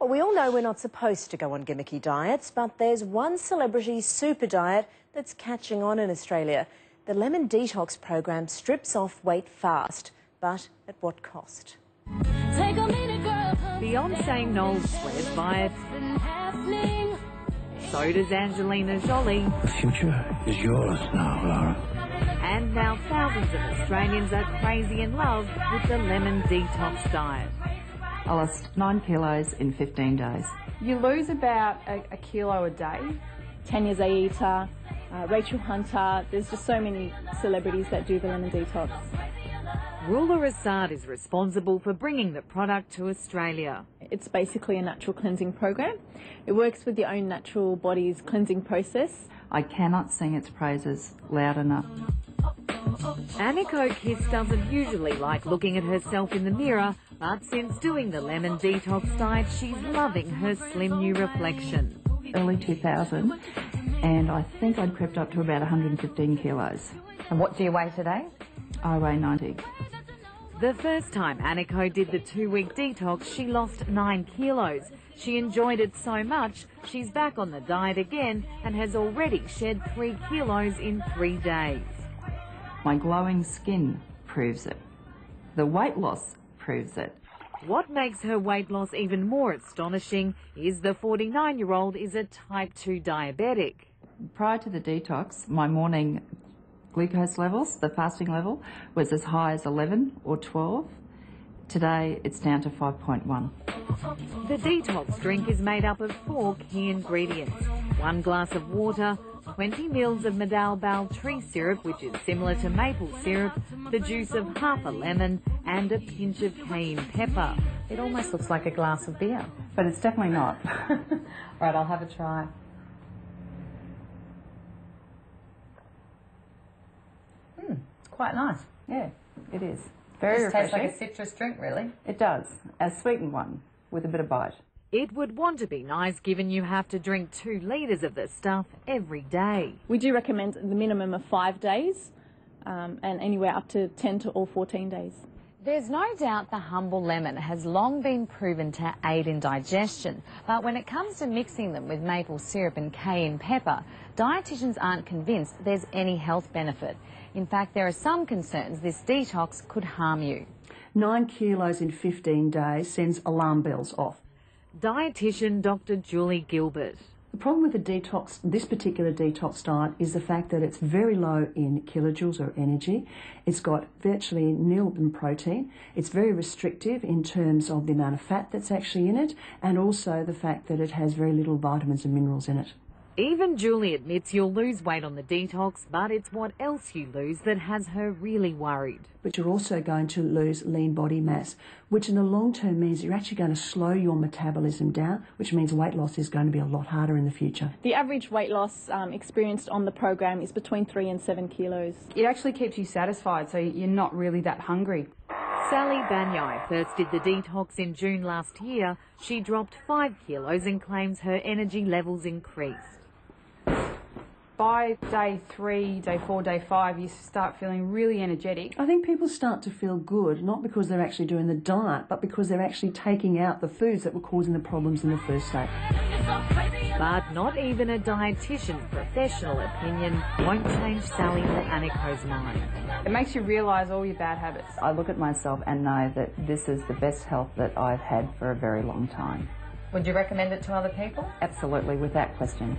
Well, we all know we're not supposed to go on gimmicky diets, but there's one celebrity super diet that's catching on in Australia. The Lemon Detox program strips off weight fast, but at what cost? Beyonce Knowles swears by it. So does Angelina Jolie. The future is yours now, Laura. And now thousands of Australians are crazy in love with the lemon detox diet. I lost nine kilos in 15 days. You lose about a, a kilo a day. Tanya Zaetta, uh, Rachel Hunter, there's just so many celebrities that do the lemon detox. Rula Assad is responsible for bringing the product to Australia. It's basically a natural cleansing program. It works with your own natural body's cleansing process. I cannot sing its praises loud enough. Aniko Kiss doesn't usually like looking at herself in the mirror, but since doing the lemon detox diet, she's loving her slim new reflection. Early 2000, and I think I'd crept up to about 115 kilos. And what do you weigh today? I weigh 90. The first time Aniko did the two-week detox, she lost nine kilos. She enjoyed it so much, she's back on the diet again and has already shed three kilos in three days. My glowing skin proves it. The weight loss proves it. What makes her weight loss even more astonishing is the 49-year-old is a type 2 diabetic. Prior to the detox, my morning glucose levels, the fasting level, was as high as 11 or 12. Today, it's down to 5.1. The detox drink is made up of four key ingredients. One glass of water, 20 mils of Madal Bal tree syrup, which is similar to maple syrup, the juice of half a lemon, and a pinch of cayenne pepper. It almost looks like a glass of beer. But it's definitely not. right, I'll have a try. Hmm, it's quite nice. Yeah, it is. Very Very it tastes refreshing. like a citrus drink, really. It does. A sweetened one with a bit of bite. It would want to be nice given you have to drink two litres of this stuff every day. We do recommend the minimum of five days um, and anywhere up to 10 to or 14 days. There's no doubt the humble lemon has long been proven to aid in digestion, but when it comes to mixing them with maple syrup and cayenne pepper, dietitians aren't convinced there's any health benefit. In fact, there are some concerns this detox could harm you. Nine kilos in 15 days sends alarm bells off. Dietitian Dr. Julie Gilbert. The problem with the detox, this particular detox diet, is the fact that it's very low in kilojoules or energy. It's got virtually nil in protein. It's very restrictive in terms of the amount of fat that's actually in it, and also the fact that it has very little vitamins and minerals in it. Even Julie admits you'll lose weight on the detox, but it's what else you lose that has her really worried. But you're also going to lose lean body mass, which in the long term means you're actually going to slow your metabolism down, which means weight loss is going to be a lot harder in the future. The average weight loss um, experienced on the program is between three and seven kilos. It actually keeps you satisfied, so you're not really that hungry. Sally Banyai first did the detox in June last year. She dropped five kilos and claims her energy levels increased. By day three, day four, day five, you start feeling really energetic. I think people start to feel good, not because they're actually doing the diet, but because they're actually taking out the foods that were causing the problems in the first stage. But not even a dietitian's professional opinion won't change Sally or Aniko's mind. It makes you realise all your bad habits. I look at myself and know that this is the best health that I've had for a very long time. Would you recommend it to other people? Absolutely, without question.